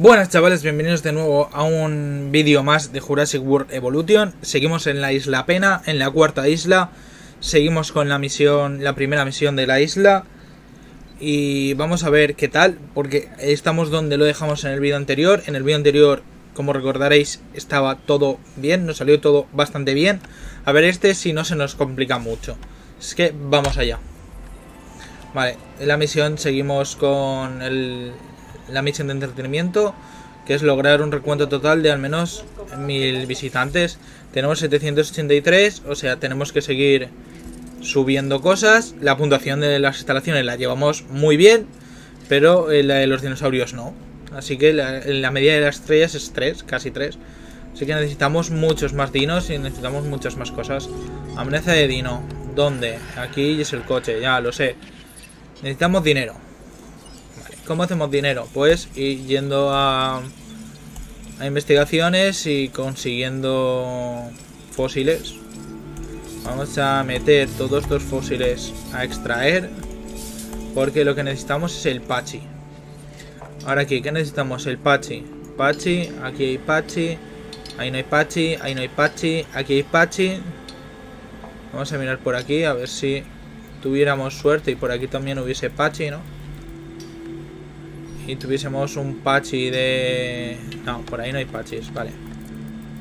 Buenas chavales, bienvenidos de nuevo a un vídeo más de Jurassic World Evolution. Seguimos en la isla Pena, en la cuarta isla. Seguimos con la misión, la primera misión de la isla. Y vamos a ver qué tal, porque estamos donde lo dejamos en el vídeo anterior. En el vídeo anterior, como recordaréis, estaba todo bien, nos salió todo bastante bien. A ver este si no se nos complica mucho. Es que vamos allá. Vale, en la misión seguimos con el, la misión de entretenimiento, que es lograr un recuento total de al menos mil visitantes. Tenemos 783, o sea, tenemos que seguir subiendo cosas. La puntuación de las instalaciones la llevamos muy bien, pero la de los dinosaurios no. Así que la, la medida de las estrellas es 3, casi 3. Así que necesitamos muchos más dinos y necesitamos muchas más cosas. Amenaza de dino. ¿Dónde? Aquí es el coche, ya lo sé. Necesitamos dinero. ¿Cómo hacemos dinero? Pues yendo a, a investigaciones y consiguiendo fósiles. Vamos a meter todos estos fósiles a extraer. Porque lo que necesitamos es el Pachi. Ahora aquí, ¿qué necesitamos? El Pachi. Pachi, aquí hay Pachi. Ahí no hay Pachi, ahí no hay Pachi, aquí hay Pachi. Vamos a mirar por aquí a ver si tuviéramos suerte y por aquí también hubiese Pachi, ¿no? Y tuviésemos un Pachi de... No, por ahí no hay Pachis, vale.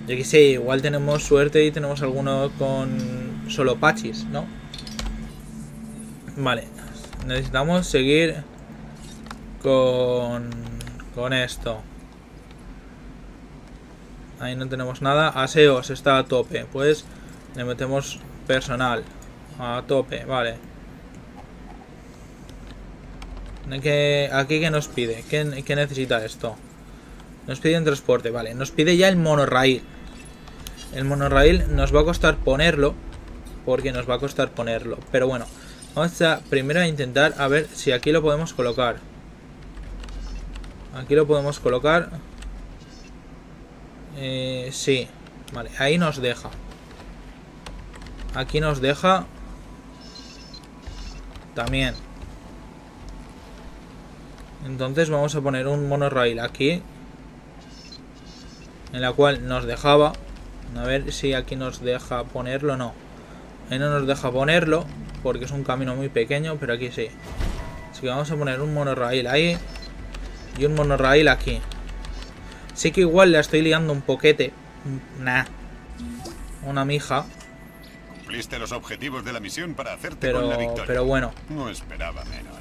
Yo que sé, igual tenemos suerte y tenemos alguno con solo Pachis, ¿no? Vale, necesitamos seguir con, con esto. Ahí no tenemos nada. Aseos está a tope. Pues le metemos personal. A tope, vale. ¿Qué, ¿Aquí qué nos pide? ¿Qué, ¿Qué, necesita esto? Nos pide un transporte, vale. Nos pide ya el monorail. El monorail nos va a costar ponerlo. Porque nos va a costar ponerlo. Pero bueno, vamos a primero a intentar a ver si aquí lo podemos colocar. Aquí lo podemos colocar. Eh, sí. Vale, ahí nos deja. Aquí nos deja. También. Entonces vamos a poner un monorail aquí. En la cual nos dejaba. A ver si aquí nos deja ponerlo. No. Ahí no nos deja ponerlo. Porque es un camino muy pequeño. Pero aquí sí. Así que vamos a poner un monorail ahí. Y un monorail aquí. Sí que igual le estoy liando un poquete. Nah. Una mija. Cumpliste los objetivos de la misión para hacerte pero, con la victoria. Pero bueno. No esperaba menos.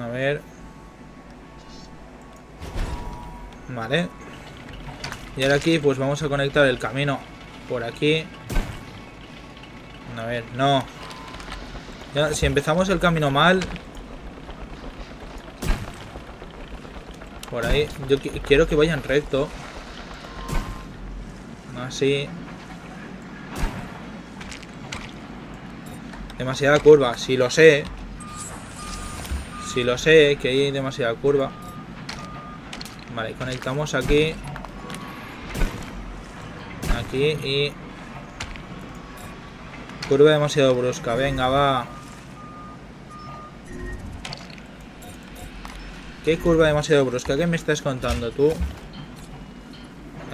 A ver. Vale. Y ahora aquí pues vamos a conectar el camino por aquí. A ver, no. Ya, si empezamos el camino mal... Por ahí. Yo quiero que vayan recto. Así. Demasiada curva. Si lo sé. Si lo sé, que hay demasiada curva. Vale, conectamos aquí. Aquí y... Curva demasiado brusca. Venga, va. ¿Qué curva demasiado brusca? ¿Qué me estás contando tú?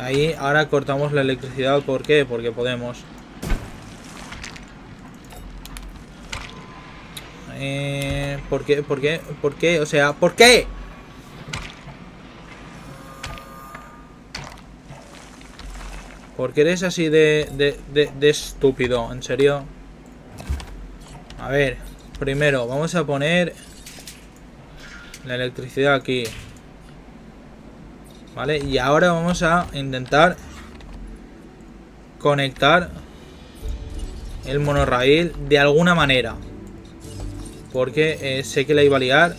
Ahí, ahora cortamos la electricidad. ¿Por qué? Porque podemos. Eh, ¿Por qué? ¿Por qué? ¿Por qué? O sea, ¿por qué? Porque eres así de, de, de, de estúpido, en serio. A ver, primero vamos a poner la electricidad aquí. ¿Vale? Y ahora vamos a intentar conectar el monorail de alguna manera. Porque eh, sé que la iba a liar.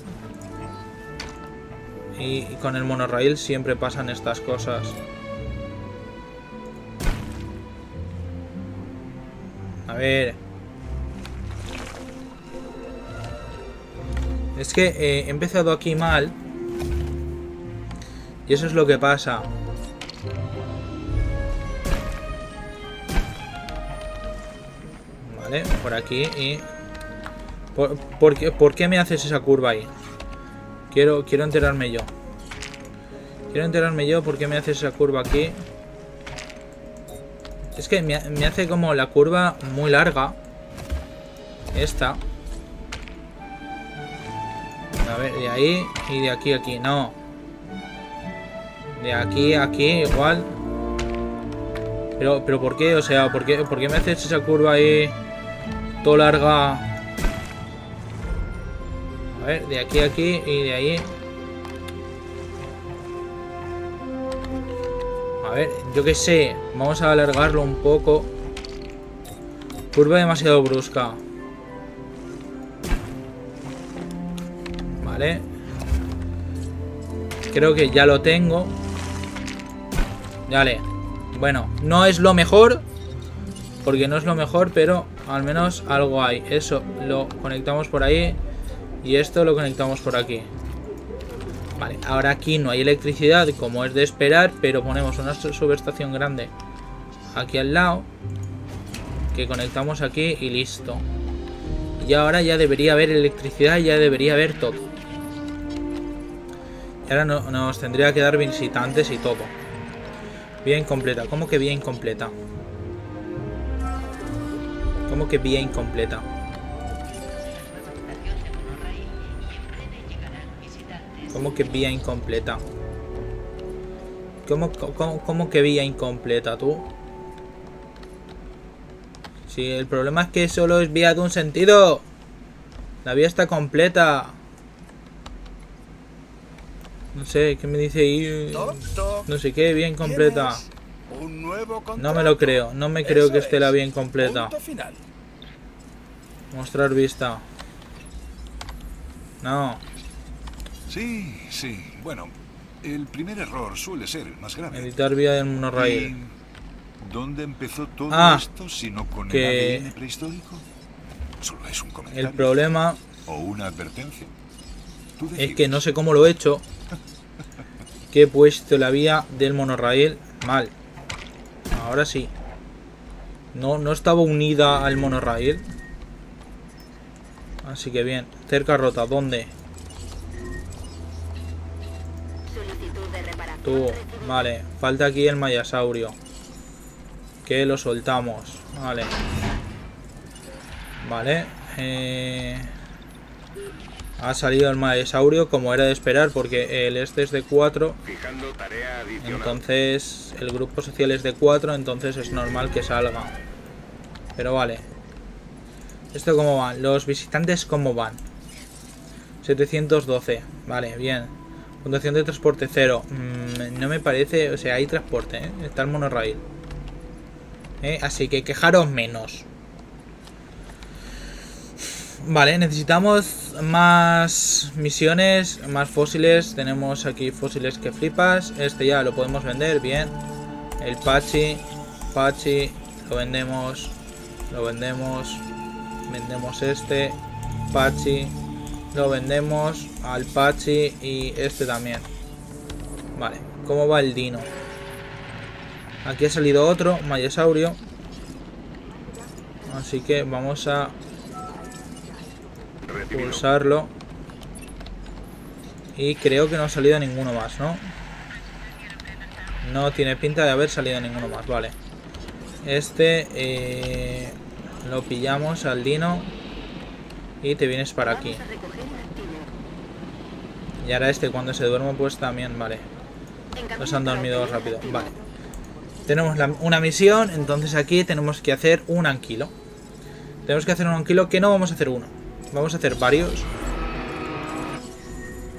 Y, con el monorail siempre pasan estas cosas. A ver. Es que eh, he empezado aquí mal. Y eso es lo que pasa. Vale, por aquí y... ¿Por, qué, ¿Por, qué, me haces esa curva ahí? Quiero, quiero enterarme yo. Quiero enterarme yo por qué me hace esa curva aquí. Es que me, me hace como la curva muy larga. Esta. A ver, de ahí y de aquí a aquí. No. De aquí a aquí igual. Pero, pero ¿por qué? O sea, ¿por qué, ¿por qué me haces esa curva ahí? Todo larga. Ver, de aquí a aquí y de ahí. A ver, yo qué sé. Vamos a alargarlo un poco. Curva demasiado brusca. Vale. Creo que ya lo tengo. Vale. Bueno, no es lo mejor. Porque no es lo mejor, pero al menos algo hay. Eso lo conectamos por ahí. Y esto lo conectamos por aquí. Vale, ahora aquí no hay electricidad como es de esperar, pero ponemos una subestación grande aquí al lado. Que conectamos aquí y listo. Y ahora ya debería haber electricidad, ya debería haber todo. Y ahora no, nos tendría que dar visitantes y todo. Bien completa. ¿Cómo que bien completa? ¿Cómo que bien completa? ¿Cómo que vía incompleta? ¿Cómo, cómo, cómo que vía incompleta, tú? Si el problema es que solo es vía de un sentido. La vía está completa. No sé, ¿qué me dice ahí? No sé qué, bien completa. No me lo creo, no me creo que esté la bien completa. Mostrar vista. No. Sí, sí. Bueno, el primer error suele ser el más grave. Editar vía del monorail. ¿Dónde empezó todo Ah, esto si no con que- el ADN prehistórico? Solo es un comentario. El problema O una advertencia. Es que no sé cómo lo he hecho. Que he puesto la vía del monorail mal. Ahora sí. No, no estaba unida al monorail. Así que bien. Cerca rota, ¿dónde? Tú, vale. Falta aquí el mayasaurio. Que lo soltamos. Vale. Vale. eh, Ha salido el mayasaurio como era de esperar porque el este es de 4. Fijando tarea adicional. Entonces el grupo social es de 4. Entonces es normal que salga. Pero vale. ¿Esto cómo van? Los visitantes cómo van. 712. Vale, bien. Fundación de transporte cero. Mm, no me parece... O sea, hay transporte, ¿eh? Está el monorail. ¿Eh? Así que quejaros menos. Vale, necesitamos más misiones, más fósiles. Tenemos aquí fósiles que flipas. Este ya lo podemos vender, bien. El Pachi, Pachi, lo vendemos, lo vendemos. Vendemos este, Pachi, lo vendemos al Pachi y este también. Vale, ¿cómo va el Dino? Aquí ha salido otro, Mayesaurio. Así que vamos a pulsarlo. Y creo que no ha salido ninguno más, ¿no? No tiene pinta de haber salido ninguno más, vale. Este eh, lo pillamos al Dino. Y te vienes para aquí. Y ahora este cuando se duerme pues también, vale. Nos han dormido rápido, vale. Tenemos la- una misión, entonces aquí tenemos que hacer un anquilo. Tenemos que hacer un anquilo que no vamos a hacer uno. Vamos a hacer varios.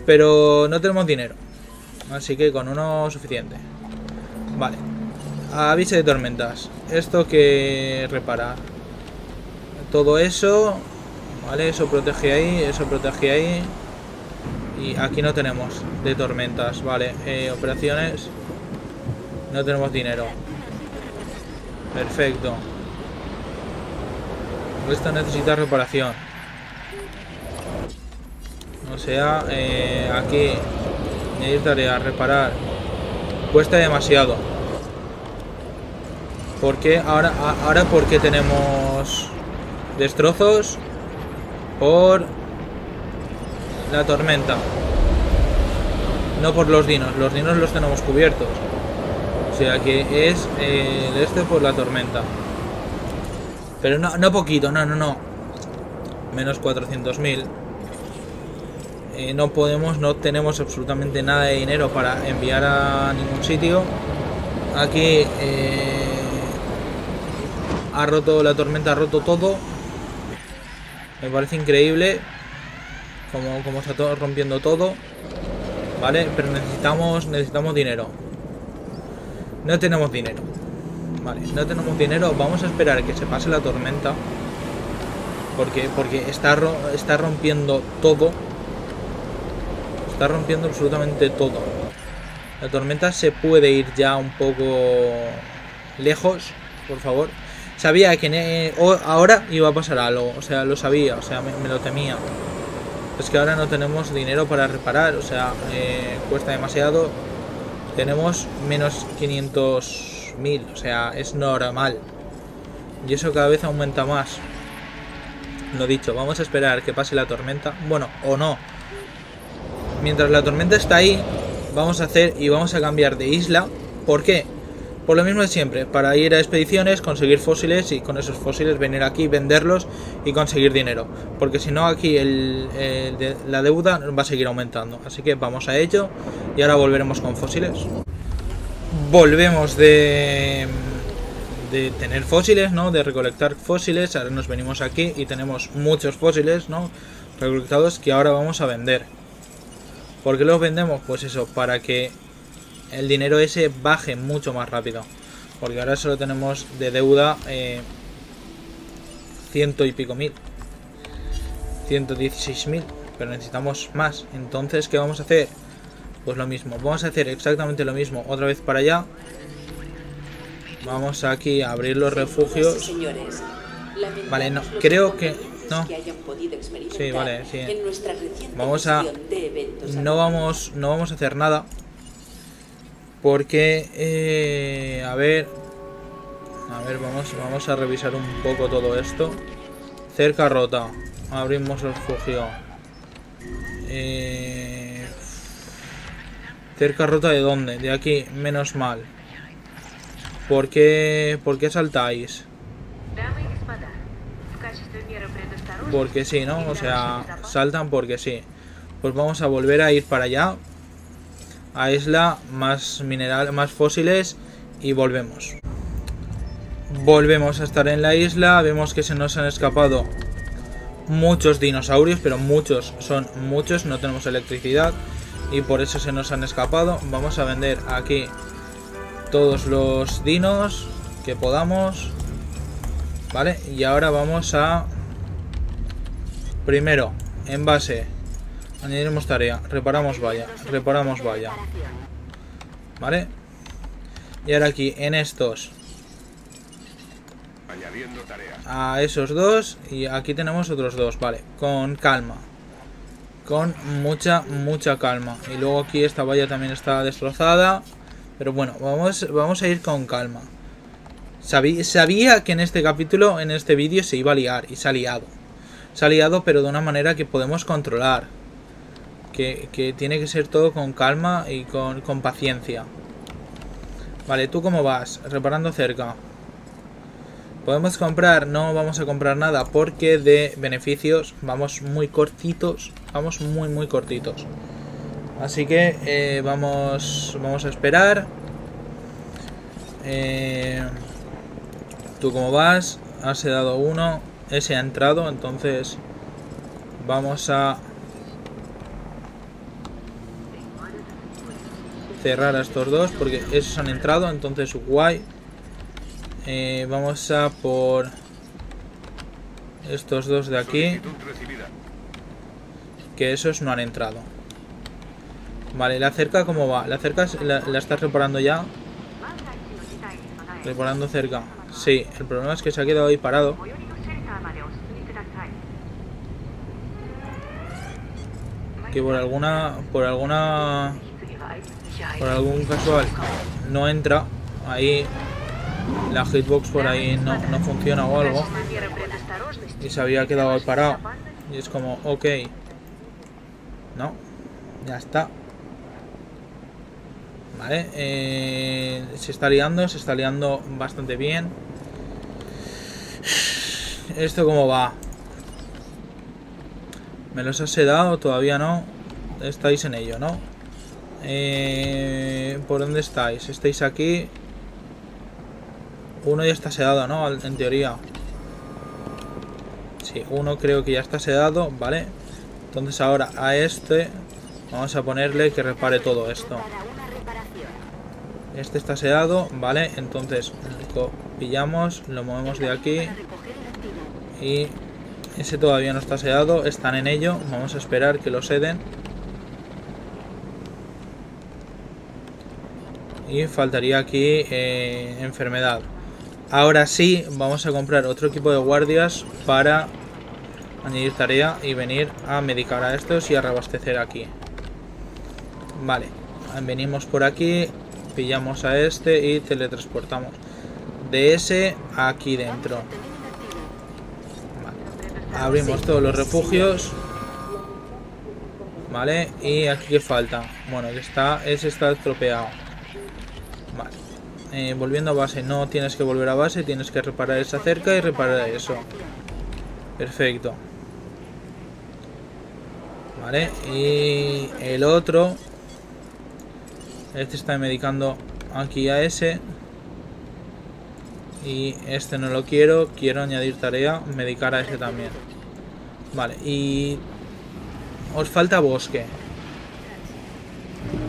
Pero no tenemos dinero. Así que con uno suficiente. Vale. Aviso de tormentas. Esto que reparar. Todo eso. Vale, eso protege ahí, eso protege ahí. Y aquí no tenemos de tormentas, vale. Eh, operaciones. No tenemos dinero. Perfecto. Esto necesita reparación. O sea, eh, aquí añadir tarea, reparar. Cuesta demasiado. ¿Por qué? Ahora, ahora porque tenemos destrozos por la tormenta. No por los dinos, los dinos los tenemos cubiertos. O sea que es eh, el este por la tormenta. Pero no, no poquito, no, no, no. Menos 400.000. Eh, no podemos, no tenemos absolutamente nada de dinero para enviar a ningún sitio. Aquí eh, ha roto la tormenta, ha roto todo. Me parece increíble como, como está todo rompiendo todo. Vale, pero necesitamos necesitamos dinero. No tenemos dinero. Vale, no tenemos dinero. Vamos a esperar a que se pase la tormenta. Porque, porque está, está rompiendo todo. Está rompiendo absolutamente todo. La tormenta se puede ir ya un poco lejos, por favor. Sabía que ahora iba a pasar algo, o sea, lo sabía, o sea, me, me lo temía. Es que ahora no tenemos dinero para reparar, o sea, eh, cuesta demasiado. Tenemos menos 500.000, o sea, es normal. Y eso cada vez aumenta más. Lo dicho, vamos a esperar que pase la tormenta. Bueno, o no. Mientras la tormenta está ahí, vamos a hacer y vamos a cambiar de isla. ¿Por qué? Por lo mismo de siempre, para ir a expediciones, conseguir fósiles y con esos fósiles venir aquí, venderlos y conseguir dinero. Porque si no aquí el, la deuda va a seguir aumentando. Así que vamos a ello y ahora volveremos con fósiles. Volvemos de, de tener fósiles, ¿no? De recolectar fósiles. Ahora nos venimos aquí y tenemos muchos fósiles, ¿no? Recolectados que ahora vamos a vender. ¿Por qué los vendemos? Pues eso, para que el dinero ese baje mucho más rápido. Porque ahora solo tenemos de deuda eh, ciento y pico mil. 116 mil. Pero necesitamos más. Entonces, ¿qué vamos a hacer? Pues lo mismo. Vamos a hacer exactamente lo mismo. Otra vez para allá. Vamos aquí a abrir los refugios. Vale, no, creo que- no. Sí, vale, sí. Vamos a- no vamos no vamos a hacer nada porque, eh, a ver... A ver, vamos, vamos a revisar un poco todo esto. Cerca rota. Abrimos el fugio. Eh, cerca rota de dónde? De aquí, menos mal. ¿Por qué, por qué saltáis? Porque sí, ¿no? O sea, saltan porque sí. Pues vamos a volver a ir para allá a isla, más mineral, más fósiles y volvemos. Volvemos a estar en la isla. Vemos que se nos han escapado muchos dinosaurios, pero muchos, son muchos. No tenemos electricidad y por eso se nos han escapado. Vamos a vender aquí todos los dinos que podamos. Vale, y ahora vamos a Primero, envase. Añadiremos tarea. Reparamos valla. Reparamos valla. ¿Vale? Y ahora aquí, en estos. A esos dos. Y aquí tenemos otros dos. Vale. Con calma. Con mucha, mucha calma. Y luego aquí esta valla también está destrozada. Pero bueno, vamos, vamos a ir con calma. Sabí- sabía que en este capítulo, en este vídeo, se iba a liar. Y se ha liado. Se ha liado, pero de una manera que podemos controlar. Que, tiene que ser todo con calma y con, con paciencia. Vale, ¿tú cómo vas? Reparando cerca. ¿Podemos comprar? No vamos a comprar nada porque de beneficios vamos muy cortitos. Vamos muy, muy cortitos. Así que eh, vamos, vamos a esperar. Eh, ¿Tú cómo vas? Has dado uno. Ese ha entrado, entonces vamos a cerrar a estos dos porque esos han entrado, entonces guay. Eh, vamos a por estos dos de aquí. Que esos no han entrado. Vale, la cerca cómo va? La cerca la, la estás reparando ya. Reparando cerca. Sí, el problema es que se ha quedado ahí parado. Que por alguna por alguna por algún casual no entra, ahí la hitbox por ahí no, no funciona o algo, y se había quedado ahí parado, y es como, ok, no, ya está. Vale, eh, se está liando, se está liando bastante bien. ¿Esto cómo va? ¿Me los has sedado? Todavía no. Estáis en ello, ¿no? Eh, ¿Por dónde estáis? ¿Estáis aquí? Uno ya está sedado, ¿no? En teoría. Sí, uno creo que ya está sedado, ¿vale? Entonces ahora a este vamos a ponerle que repare todo esto. Este está sedado, ¿vale? Entonces pillamos, lo movemos de aquí y ese todavía no está sedado, están en ello, vamos a esperar que lo seden. Y faltaría aquí eh, enfermedad. Ahora sí, vamos a comprar otro equipo de guardias para añadir tarea y venir a medicar a estos y a reabastecer aquí. Vale, venimos por aquí, pillamos a este y teletransportamos de ese aquí dentro. Vale. Abrimos todos los refugios. Vale, y aquí que falta. Bueno, que está, ese está estropeado. Eh, volviendo a base, no tienes que volver a base, tienes que reparar esa cerca y reparar eso. Perfecto. Vale, y el otro. Este está medicando aquí a ese. Y este no lo quiero, quiero añadir tarea, medicar a ese también. Vale, y os falta bosque.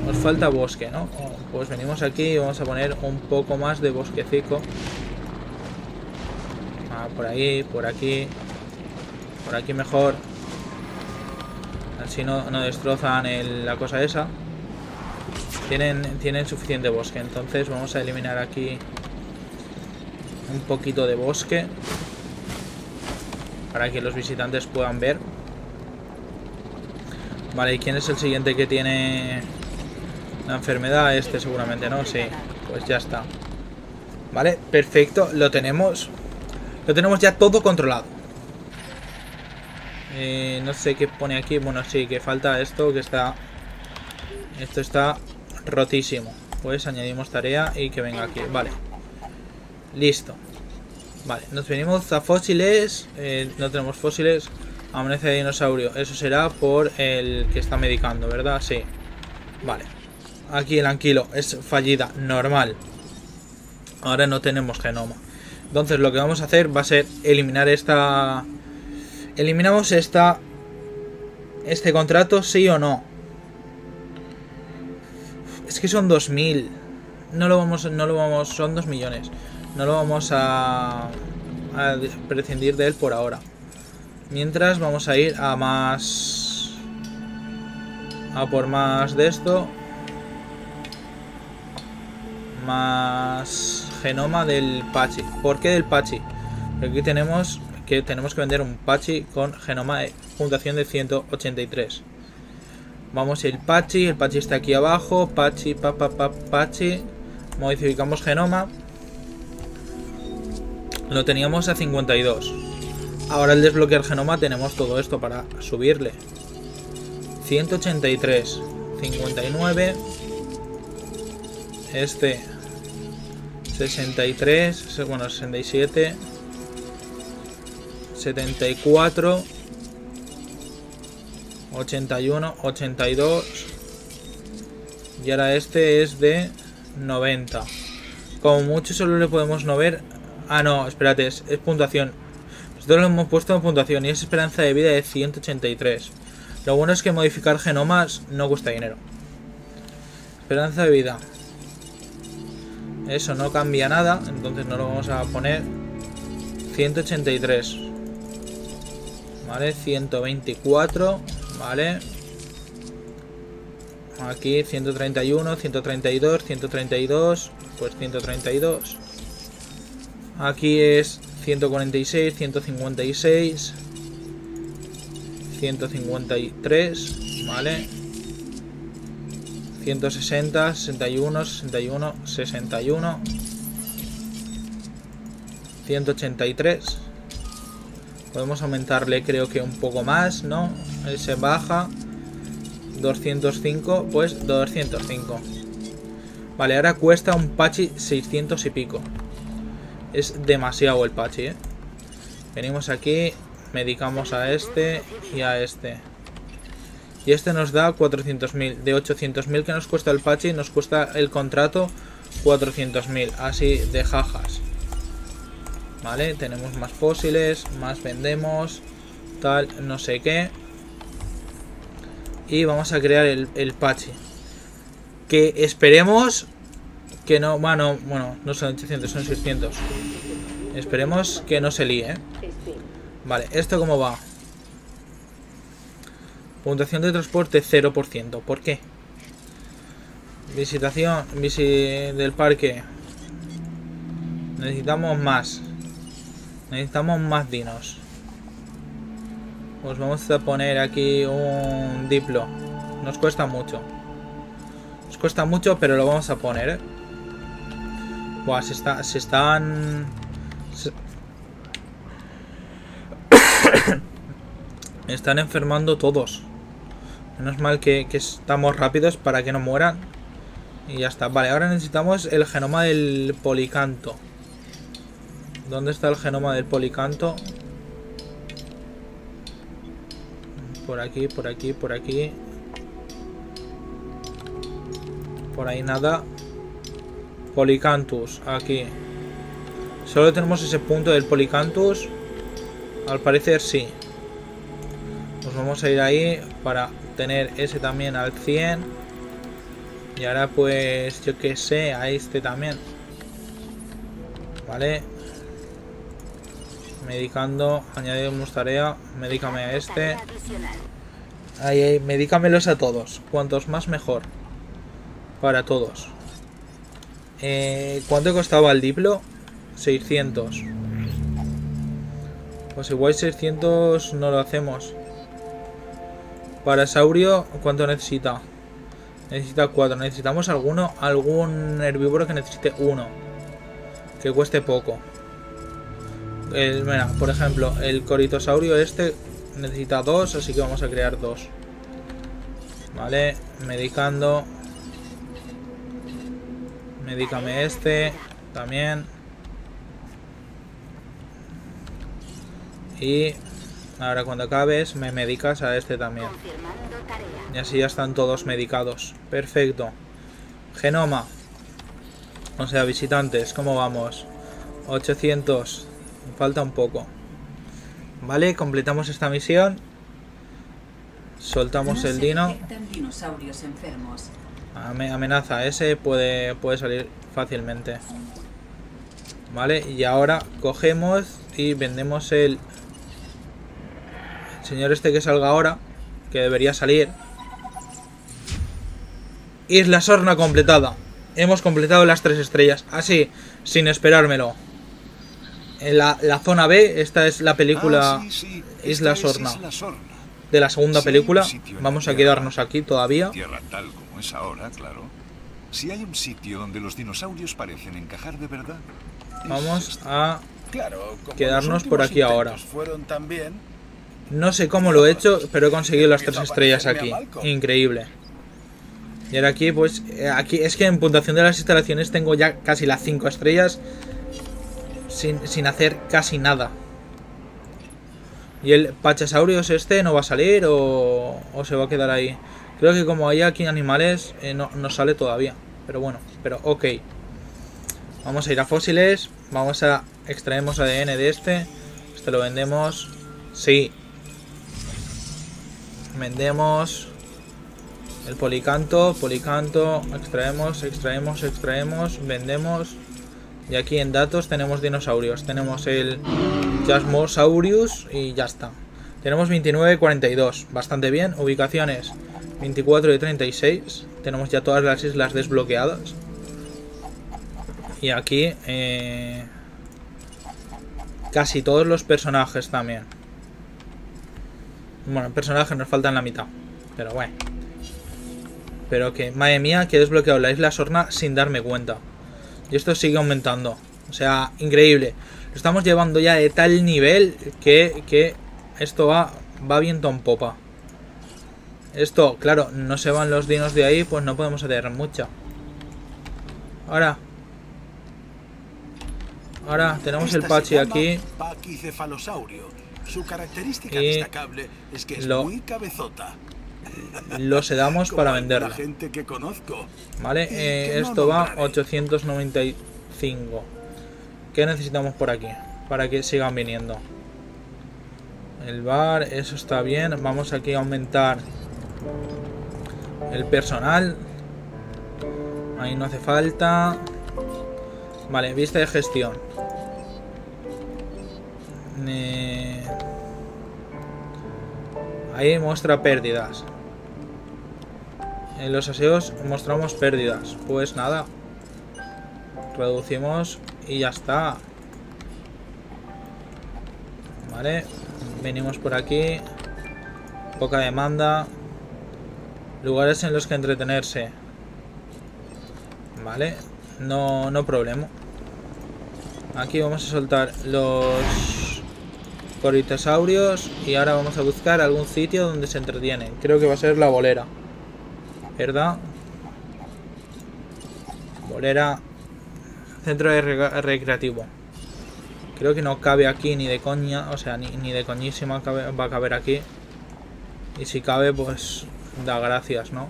Os falta bosque, ¿no? Pues venimos aquí y vamos a poner un poco más de bosquecico. Ah, por ahí, por aquí. Por aquí mejor. Así no, no destrozan la cosa esa. Tienen, tienen suficiente bosque, entonces vamos a eliminar aquí un poquito de bosque. Para que los visitantes puedan ver. Vale, ¿y quién es el siguiente que tiene la enfermedad? Este seguramente, ¿no? Sí, pues ya está. Vale, perfecto, lo tenemos. Lo tenemos ya todo controlado. Eh, no sé qué pone aquí. Bueno, sí, que falta esto, que está... Esto está rotísimo. Pues añadimos tarea y que venga aquí. Vale. Listo. Vale, nos venimos a fósiles. eh, no tenemos fósiles. Amanece de dinosaurio. Eso será por el que está medicando, ¿verdad? Sí. Vale. Aquí el anquilo es fallida, normal. Ahora no tenemos genoma. Entonces lo que vamos a hacer va a ser eliminar esta... Eliminamos esta... Este contrato, sí o no. Es que son 2000. No lo vamos, no lo vamos, son 2 millones. No lo vamos a, a prescindir de él por ahora. Mientras vamos a ir a más... A por más de esto. Genoma del Pachi. ¿Por qué del Pachi? Porque aquí tenemos que tenemos que vender un Pachi con genoma de puntuación de 183. Vamos el Pachi, el Pachi está aquí abajo, Pachi, pa, pa, pa, Pachi. Modificamos genoma. Lo teníamos a 52. Ahora al desbloquear genoma tenemos todo esto para subirle. 183, 59. Este 63, bueno, 67. 74. 81, 82. Y ahora este es de 90. Como mucho solo le podemos no ver. Ah, no, espérate, es, es puntuación. Nosotros lo hemos puesto en puntuación y es esperanza de vida de 183. Lo bueno es que modificar genomas no cuesta dinero. Esperanza de vida. Eso no cambia nada, entonces no lo vamos a poner. 183. Vale, 124. Vale. Aquí 131, 132, 132. Pues 132. Aquí es 146, 156. 153. Vale. 160, 61, 61, 61. 183. Podemos aumentarle creo que un poco más, ¿no? Él se baja. 205, pues 205. Vale, ahora cuesta un Pachi 600 y pico. Es demasiado el Pachi, ¿eh? Venimos aquí, medicamos a este y a este. Y este nos da 400.000. De 800.000 que nos cuesta el Pachi, nos cuesta el contrato 400.000. Así de jajas. Vale, tenemos más fósiles, más vendemos, tal, no sé qué. Y vamos a crear el, el Pachi. Que esperemos que no... Bueno, bueno, no son 800, son 600. Esperemos que no se líe, ¿eh? Vale, ¿esto cómo va? Puntuación de transporte 0%. ¿Por qué? Visitación visi del parque. Necesitamos más. Necesitamos más dinos. Pues vamos a poner aquí un diplo. Nos cuesta mucho. Nos cuesta mucho, pero lo vamos a poner, ¿eh? Buah, se, está, se están... Se... están enfermando todos. Menos mal que, que estamos rápidos para que no mueran. Y ya está. Vale, ahora necesitamos el genoma del policanto. ¿Dónde está el genoma del policanto? Por aquí, por aquí, por aquí. Por ahí nada. Policantus, aquí. Solo tenemos ese punto del Policantus. Al parecer sí. Nos vamos a ir ahí para tener ese también al 100. Y ahora pues yo que sé, a este también. Vale. Medicando, añadimos tarea. Medícame a este. Ahí, ahí, medícamelos a todos. Cuantos más mejor. Para todos. Eh, ¿Cuánto costaba el diplo? 600. Pues igual 600 no lo hacemos. Para Saurio, ¿cuánto necesita? Necesita 4. Necesitamos alguno, algún herbívoro que necesite uno. Que cueste poco. El, mira, por ejemplo, el coritosaurio este necesita dos, así que vamos a crear dos. Vale, medicando. Medícame este también. Y ahora cuando acabes me medicas a este también. Y así ya están todos medicados. Perfecto. Genoma. O sea, visitantes, ¿cómo vamos? 800. Falta un poco. Vale, completamos esta misión. Soltamos No el dino. amenaza, ese puede, puede salir fácilmente. Vale, y ahora cogemos y vendemos el... señor este que salga ahora, que debería salir. Isla Sorna completada. Hemos completado las tres estrellas, así, sin esperármelo. En la, la zona B, esta es la película Ah, sí, sí, Isla Sorna. Isla Sorna. de la segunda película. Vamos a Tierra. quedarnos aquí todavía. Tierra tal como es ahora, claro. Si hay un sitio donde los dinosaurios parecen encajar de verdad. Vamos este. a Claro, como Quedarnos por aquí ahora. Fueron tan bien, No sé cómo lo he hecho, pero he conseguido las tres estrellas aquí. Increíble. Y ahora aquí, pues, eh, aquí es que en puntuación de las instalaciones tengo ya casi las cinco estrellas sin, sin hacer casi nada. ¿Y el Pachasaurios este no va a salir o, se va a quedar ahí? Creo que como hay aquí animales, eh, no, no sale todavía. Pero bueno, pero ok. Vamos a ir a fósiles. Vamos a extraemos ADN de este. Este lo vendemos. Sí. Vendemos. El policanto, policanto. Extraemos, extraemos, extraemos. Vendemos. Y aquí en datos tenemos dinosaurios. Tenemos el Jasmosaurus y ya está. Tenemos 29 42. Bastante bien. Ubicaciones 24 y 36. Tenemos ya todas las islas desbloqueadas. Y aquí eh, casi todos los personajes también. Bueno, personajes nos faltan la mitad. Pero bueno. Pero que, madre mía, que he desbloqueado la isla Sorna sin darme cuenta. Y esto sigue aumentando. O sea, increíble. Lo estamos llevando ya de tal nivel que, que esto va, va viento en popa. Esto, claro, no se van los dinos de ahí, pues no podemos hacer mucho. Ahora. Ahora tenemos el Pachi aquí. Su característica Y destacable es que es lo- muy cabezota. Lo sedamos para venderlo. gente que conozco. Vale, eh, esto va nombraré. 895. ¿Qué necesitamos por aquí? Para que sigan viniendo. El bar, eso está bien. Vamos aquí a aumentar el personal. Ahí no hace falta. Vale, vista de gestión. Ahí muestra pérdidas. En los aseos mostramos pérdidas. Pues nada. Reducimos y ya está. Vale. Venimos por aquí. Poca demanda. Lugares en los que entretenerse. Vale. No, no problema. Aquí vamos a soltar los coritosaurios. Y ahora vamos a buscar algún sitio donde se entretienen. Creo que va a ser la bolera. ¿Verdad? Bolera. Centro de recreativo. Creo que no cabe aquí ni de coña. O sea, ni, ni de coñísima va a caber aquí. Y si cabe, pues da gracias, ¿no?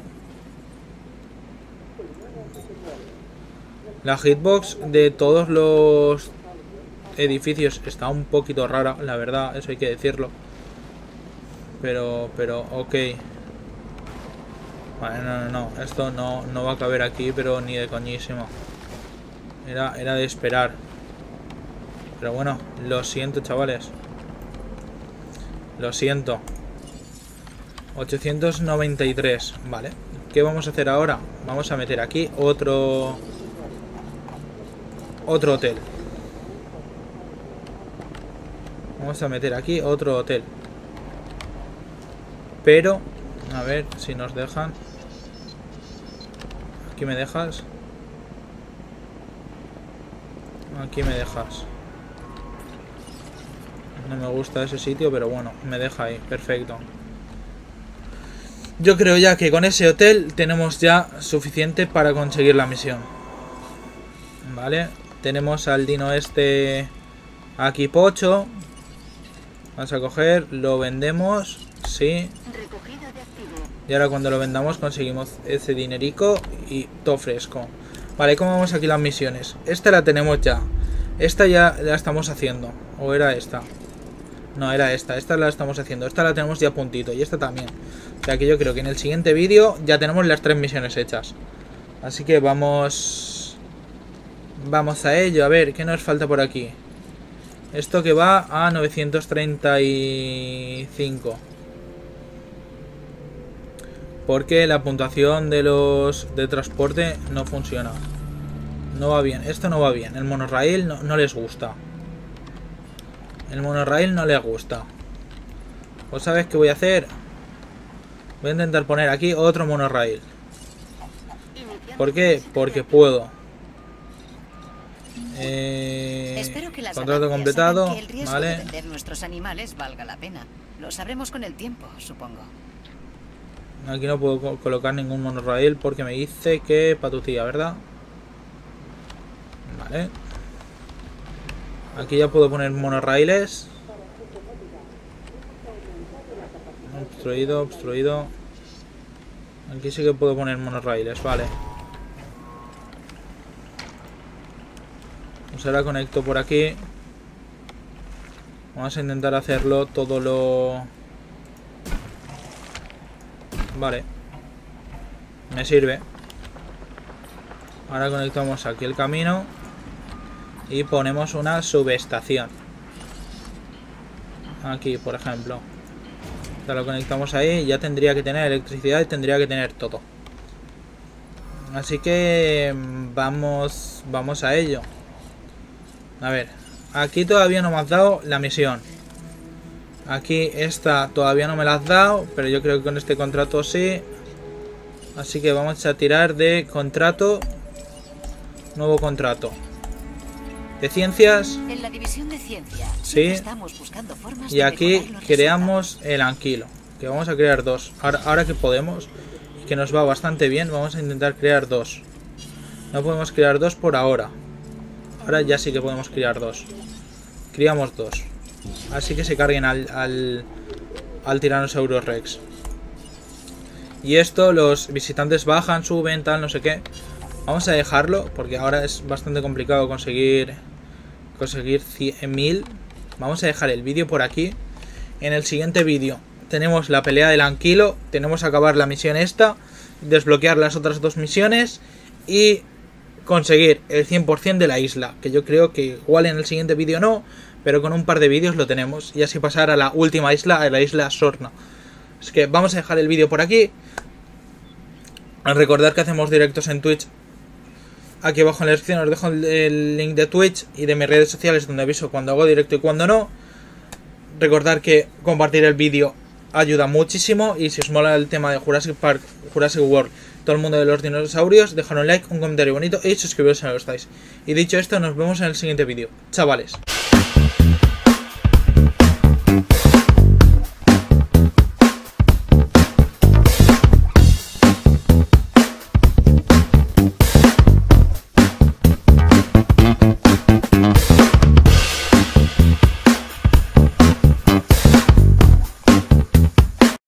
La hitbox de todos los edificios está un poquito rara, la verdad, eso hay que decirlo. Pero, pero, ok. Vale, no, no, no, esto no, no va a caber aquí, pero ni de coñísimo. Era, era de esperar. Pero bueno, lo siento, chavales. Lo siento. 893, vale. ¿Qué vamos a hacer ahora? Vamos a meter aquí otro... Otro hotel. Vamos a meter aquí otro hotel. Pero, a ver si nos dejan. Aquí me dejas. Aquí me dejas. No me gusta ese sitio, pero bueno, me deja ahí. Perfecto. Yo creo ya que con ese hotel tenemos ya suficiente para conseguir la misión. Vale. Tenemos al dino este aquí pocho. Vamos a coger, lo vendemos. Sí. Y ahora cuando lo vendamos conseguimos ese dinerico y todo fresco. Vale, ¿cómo vamos aquí las misiones? Esta la tenemos ya. Esta ya la estamos haciendo. ¿O era esta? No, era esta. Esta la estamos haciendo. Esta la tenemos ya a puntito. Y esta también. O sea que yo creo que en el siguiente vídeo ya tenemos las tres misiones hechas. Así que vamos... Vamos a ello. A ver, ¿qué nos falta por aquí? Esto que va a 935. Porque la puntuación de los de transporte no funciona. No va bien. Esto no va bien. El monorail no, no les gusta. El monorail no les gusta. Pues sabes qué voy a hacer. Voy a intentar poner aquí otro monorail. ¿Por qué? Porque puedo. Eh, Espero que las contrato completado. hagan que el riesgo de Vale. vender nuestros animales valga la pena. Lo sabremos con el tiempo, supongo. Aquí no puedo co- colocar ningún monorail porque me dice que patutía, ¿verdad? Vale. Aquí ya puedo poner monorrailes. Obstruido, obstruido. Aquí sí que puedo poner monorrailes, vale. Ahora conecto por aquí. Vamos a intentar hacerlo todo lo... Vale. Me sirve. Ahora conectamos aquí el camino. Y ponemos una subestación. Aquí, por ejemplo. Ya lo conectamos ahí. Ya tendría que tener electricidad y tendría que tener todo. Así que mm, vamos, vamos a ello. A ver, aquí todavía no me has dado la misión. Aquí esta todavía no me la has dado, pero yo creo que con este contrato sí. Así que vamos a tirar de contrato. Nuevo contrato. De ciencias. En la división de ciencia, Sí. estamos buscando formas Y aquí creamos el anquilo. Que vamos a crear dos. Ahora, ahora que podemos. Y que nos va bastante bien. Vamos a intentar crear dos. No podemos criar dos por ahora. Ahora ya sí que podemos criar dos. Criamos dos. Así que se carguen al, al, al Rex. Y esto, los visitantes bajan, suben, tal, no sé qué. Vamos a dejarlo, porque ahora es bastante complicado conseguir conseguir 100.000. Vamos a dejar el vídeo por aquí. En el siguiente vídeo tenemos la pelea del anquilo. Tenemos que acabar la misión esta. Desbloquear las otras dos misiones. Y conseguir el 100% de la isla. Que yo creo que igual en el siguiente vídeo no. Pero con un par de vídeos lo tenemos. Y así pasar a la última isla, a la isla Sorna. Es que vamos a dejar el vídeo por aquí. Recordar que hacemos directos en Twitch. Aquí abajo en la descripción os dejo el, link de Twitch y de mis redes sociales donde aviso cuando hago directo y cuando no. Recordar que compartir el vídeo ayuda muchísimo y si os mola el tema de Jurassic Park, Jurassic World, todo el mundo de los dinosaurios, dejar un like, un comentario bonito y suscribiros si no lo estáis. Y dicho esto, nos vemos en el siguiente vídeo. Chavales.